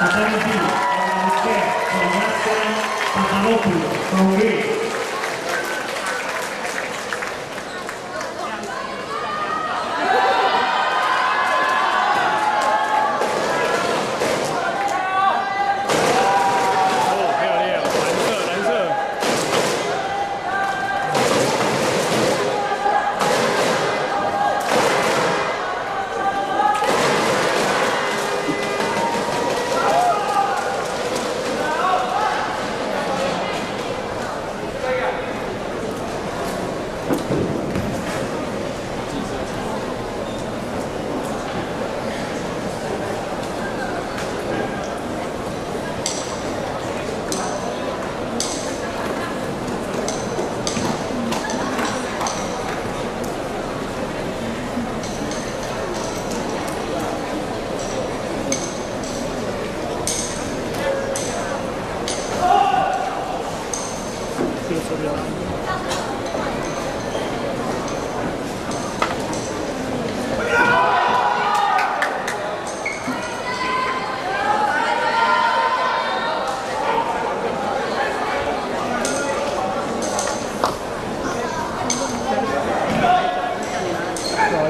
Paternity Sebastian Sebastian Papadopoulos from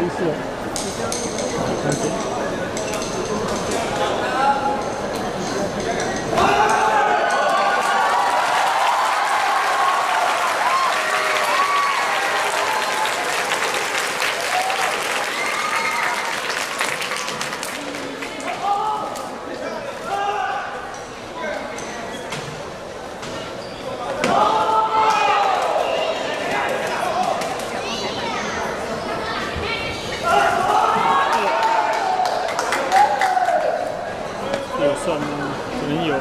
好意。也算可能有。